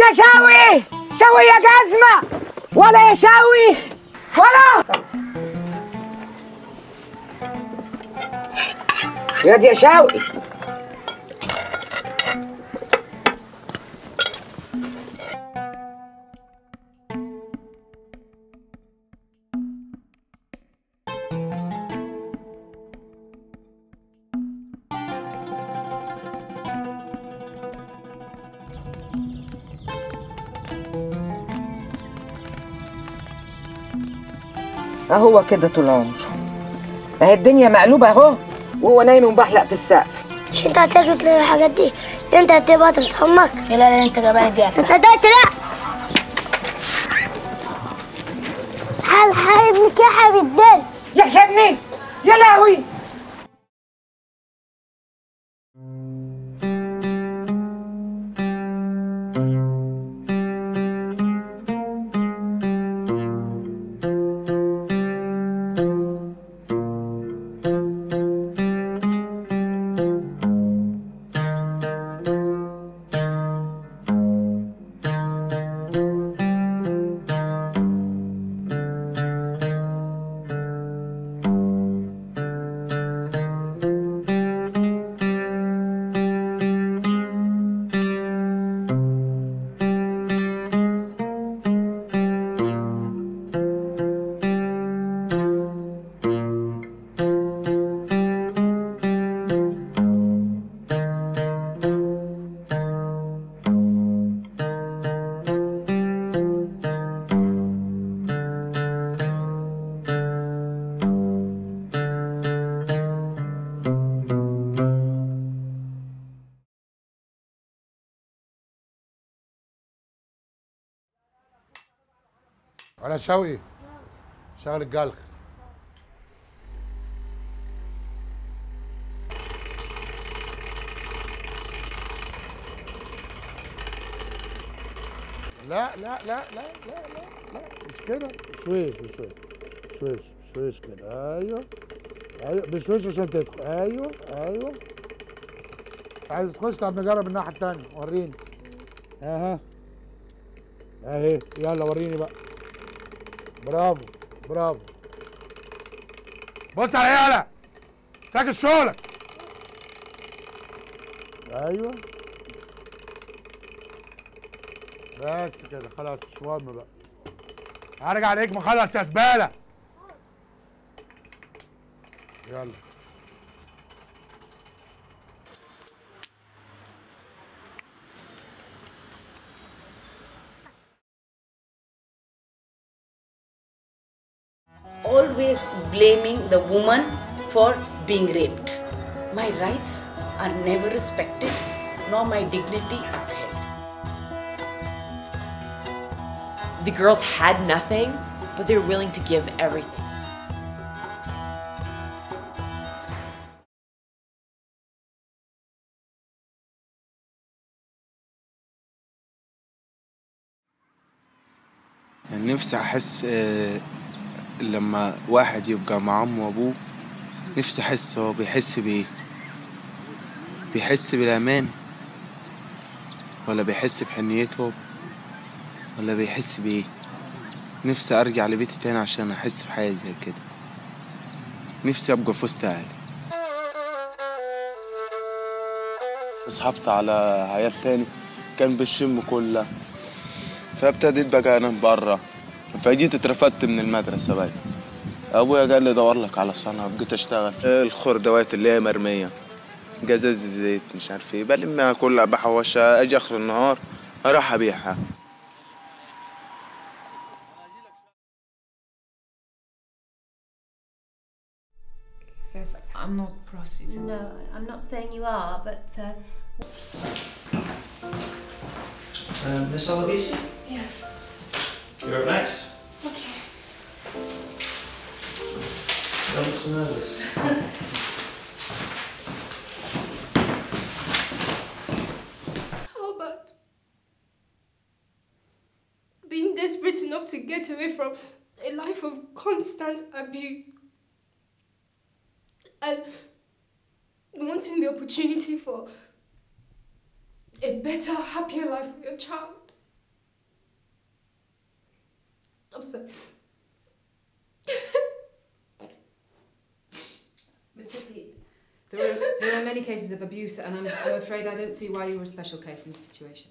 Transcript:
يا شاوي شاوي يا جزمة ولا يا شاوي ولا. ياد يا شاوي. أهو كده طول عمره أهي الدنيا مقلوبة أهو وهو نايم ومبحلق في السقف. مش أنت هتاكل تلاقي الحاجات دي؟ أنت هتبقى تفتح أمك لا لا أنت كمان جاي. أنت لأ. حال حال ابنك يا حبيب يا يا ابني يا لهوي. ولا شوقي شغل الجلخ لا لا لا لا لا لا لا. مش كده؟ شويش بشويش شويش شويش كده. أيوه. أيوه. بشويش عشان تدخل. أيوه أيوه. عايز تخش؟ طب نجرب الناحية التانية. وريني. أها. أهي. يلا وريني بقى. برافو برافو. بص على يالا ركز شغلك. أيوه. بس كده خلاص مش مهم بقى. هرجع عليك ما خلص يا زبالة. يلا. always blaming the woman for being raped. My rights are never respected, nor my dignity upheld. The girls had nothing, but they were willing to give everything. يعني نفسي احس آه، لما واحد يبقى مع أمه وأبوه نفسي أحس هو بيحس بإيه؟ بيحس بالأمان؟ ولا بيحس بحنيتهم ولا بيحس بإيه؟ نفسي أرجع لبيتي تاني عشان أحس بحاجة زي كده. نفسي أبقى في وسط أهلي صحبت على عيال تاني كان بالشم كلها. فابتديت بقى أنام بره فجيت اترفدت من المدرسة بقى أبويا قال لي دور لك على صنعه بقيت أشتغل في الخردوات اللي هي مرمية جزاز الزيت مش عارف إيه بلمها كلها بحوشها أجي آخر النهار أروح أبيعها Yes, I'm not prostitute. No, I'm not saying you are, but uh, Um, Miss Alabisi? Yeah. You're up next. Okay. Don't look so nervous. How about being desperate enough to get away from a life of constant abuse and wanting the opportunity for a better, happier life for your child. I'm sorry. Miss Missy, there are, there are many cases of abuse, and I'm, I'm afraid I don't see why you were a special case in this situation.